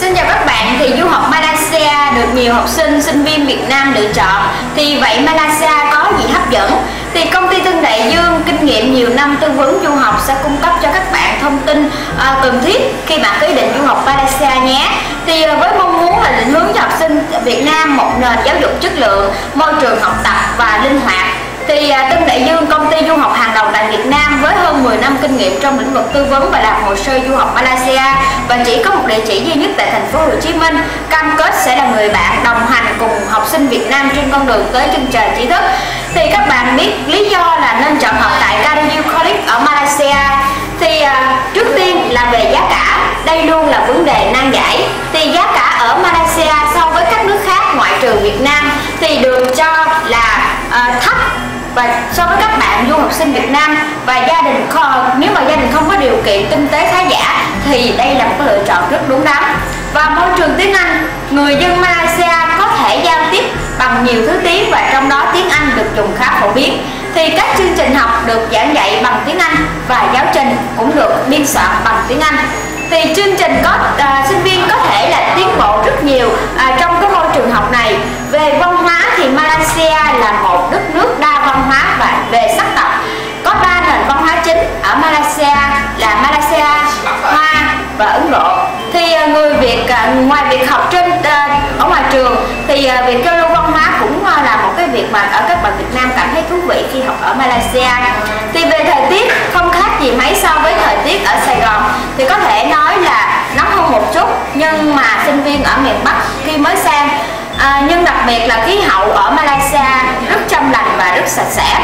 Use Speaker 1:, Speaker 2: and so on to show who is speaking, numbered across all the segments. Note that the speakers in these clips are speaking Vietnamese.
Speaker 1: Xin chào các bạn, thì du học Malaysia được nhiều học sinh, sinh viên Việt Nam lựa chọn Thì vậy Malaysia có gì hấp dẫn? Thì công ty Tân Đại Dương kinh nghiệm nhiều năm tư vấn du học sẽ cung cấp cho các bạn thông tin uh, cần thiết khi bạn quyết định du học Malaysia nhé Thì uh, với mong muốn là định hướng cho học sinh Việt Nam một nền giáo dục chất lượng, môi trường học tập và linh hoạt thì à, Tân Đại Dương, công ty du học hàng đầu tại Việt Nam với hơn 10 năm kinh nghiệm trong lĩnh vực tư vấn và làm hồ sơ du học Malaysia. Và chỉ có một địa chỉ duy nhất tại thành phố Hồ Chí Minh, cam kết sẽ là người bạn đồng hành cùng học sinh Việt Nam trên con đường tới chân trời trí thức. Thì các bạn biết lý do là nên chọn học tại KDU College ở Malaysia. Thì uh, trước tiên là về giá cả. Đây luôn là vấn đề nan giải. Thì giá cả ở Malaysia so với các nước khác ngoại trừ Việt Nam thì được cho là uh, thấp và so với các bạn du học sinh Việt Nam và gia đình nếu mà gia đình không có điều kiện kinh tế khá giả thì đây là một lựa chọn rất đúng đắn. Và môi trường tiếng Anh, người dân Malaysia có thể giao tiếp bằng nhiều thứ tiếng và trong đó tiếng Anh được dùng khá phổ biến. Thì các chương trình học được giảng dạy bằng tiếng Anh và giáo trình cũng được biên soạn bằng tiếng Anh thì chương trình có à, sinh viên có thể là tiến bộ rất nhiều à, trong cái môi trường học này. Về văn hóa thì Malaysia là một đất nước đa văn hóa và về sắc tộc. Có ba nền văn hóa chính ở Malaysia là Malaysia, Hoa và Ấn Độ. Thì à, người Việt à, ngoài việc học trên à, ở ngoài trường thì à, việc giao lưu văn hóa cũng à, là một cái việc mà ở các bạn Việt Nam cảm thấy thú vị khi học ở Malaysia. Thì về thời tiết không khác gì mấy so với thời tiết ở Sài Gòn. Thì có thể nhưng mà sinh viên ở miền Bắc khi mới sang à, nhưng đặc biệt là khí hậu ở Malaysia rất trong lành và rất sạch sẽ.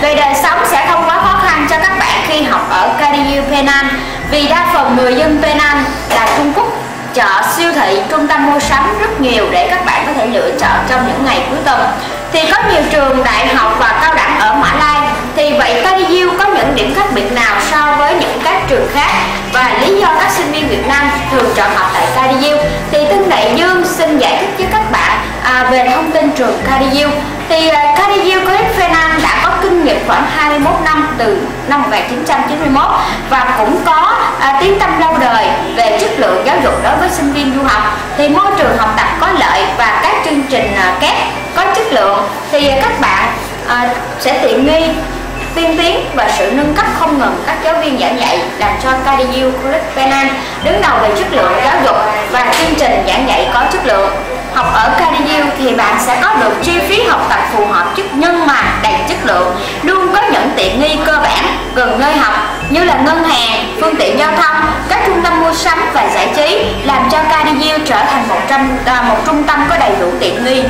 Speaker 1: Về đời sống sẽ không quá khó khăn cho các bạn khi học ở KDU Penang vì đa phần người dân Penang là Trung Quốc chợ siêu thị trung tâm mua sắm rất nhiều để các bạn có thể lựa chọn trong những ngày cuối tuần. Thì có nhiều trường đại học và cao đẳng ở Mã Lai thì vậy KDU có những điểm khác biệt nào so với những các trường khác? Và lý do các sinh viên Việt Nam thường chọn học tại thì Tân Đại Dương xin giải thích với các bạn à, về thông tin trường KDU thì uh, KDU College Penang đã có kinh nghiệm khoảng 21 năm từ năm 1991 và cũng có à, tiếng tâm lâu đời về chất lượng giáo dục đối với sinh viên du học. Thì môi trường học tập có lợi và các chương trình à, kép có chất lượng. Thì à, các bạn à, sẽ tiện nghi tiên tiến và sự nâng cấp không ngừng các giáo viên giảng dạy làm cho KDU College Penang đứng đầu về chất lượng giáo dục trình giảng dạy có chất lượng. Học ở KDU thì bạn sẽ có được chi phí học tập phù hợp chức nhưng mà đầy chất lượng. Luôn có những tiện nghi cơ bản gần nơi học như là ngân hàng, phương tiện giao thông, các trung tâm mua sắm và giải trí làm cho KDU trở thành một, trăm, à, một trung tâm có đầy đủ tiện nghi.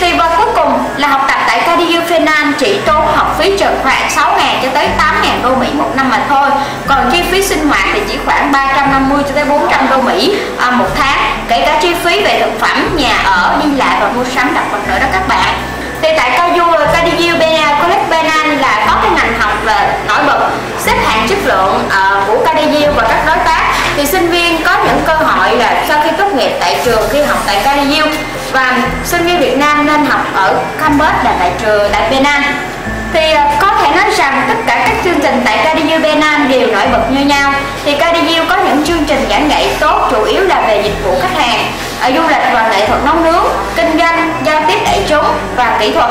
Speaker 1: Thì vời cuối cùng là học tập tại KDU Penang chỉ tốn học khoảng 6 ngàn cho tới 8 ngàn đô Mỹ một năm mà thôi. Còn chi phí sinh hoạt thì chỉ khoảng 350 cho tới 400 đô Mỹ à, một tháng. Kể cả chi phí về thực phẩm, nhà ở, đi lại và mua sắm đặc biệt nữa đó các bạn. Thì tại KDU KDU ờ, Bena College Benan là có cái ngành học là nổi bật xếp hạng chất lượng uh, của KDU và các đối tác. Thì sinh viên có những cơ hội là sau khi tốt nghiệp tại trường khi học tại KDU và sinh viên Việt Nam nên học ở Cambridge là tại trường tại Penang thì ờ, có thể nói rằng tất cả các chương trình tại KDU Penang đều nổi bật như nhau. Thì KDU có những chương trình giảng dạy tốt chủ yếu là về dịch vụ khách hàng ở du lịch và nghệ thuật nấu nướng kinh doanh giao tiếp đại chúng và kỹ thuật.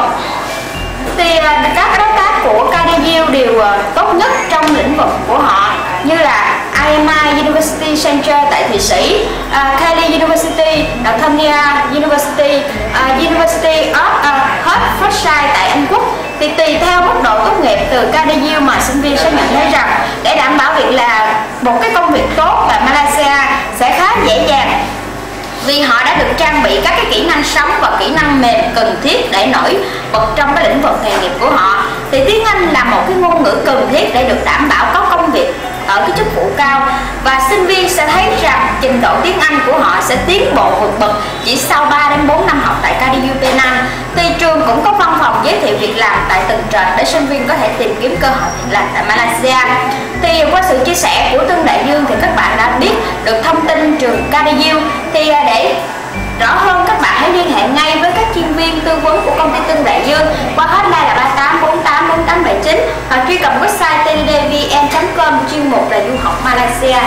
Speaker 1: Thì ờ, các đối tác của KDU đều ờ, tốt nhất trong lĩnh vực của họ như là IMI University Center tại Thụy Sĩ, uh, Kelly University, Tanzania University, uh, University of uh, Hertfordshire tại Anh Quốc thì tùy theo mức độ tốt nghiệp từ KDU mà sinh viên sẽ nhận thấy rằng, để đảm bảo việc là một cái công việc tốt tại Malaysia sẽ khá dễ dàng. Vì họ đã được trang bị các cái kỹ năng sống và kỹ năng mềm cần thiết để nổi bật trong cái lĩnh vực nghề nghiệp của họ. Thì tiếng Anh là một cái ngôn ngữ cần thiết để được đảm bảo có công việc ở cái chức vụ cao. Và sinh viên sẽ thấy rằng trình độ tiếng Anh của họ sẽ tiến bộ vượt bậc chỉ sau 3 đến 4 năm học tại KDU Penang. Tuy trường cũng có văn phòng giới thiệu việc làm tại từng trệt để sinh viên có thể tìm kiếm cơ hội việc làm tại Malaysia. Thì qua sự chia sẻ của Tương Đại Dương thì các bạn đã biết được thông tin trường KDU thì à, để rõ hơn, các bạn hãy liên hệ ngay với các chuyên viên tư vấn của công ty Tương Đại Dương qua hotline là 3848 4879 hoặc truy cập website tddvn.com chuyên mục là du học Malaysia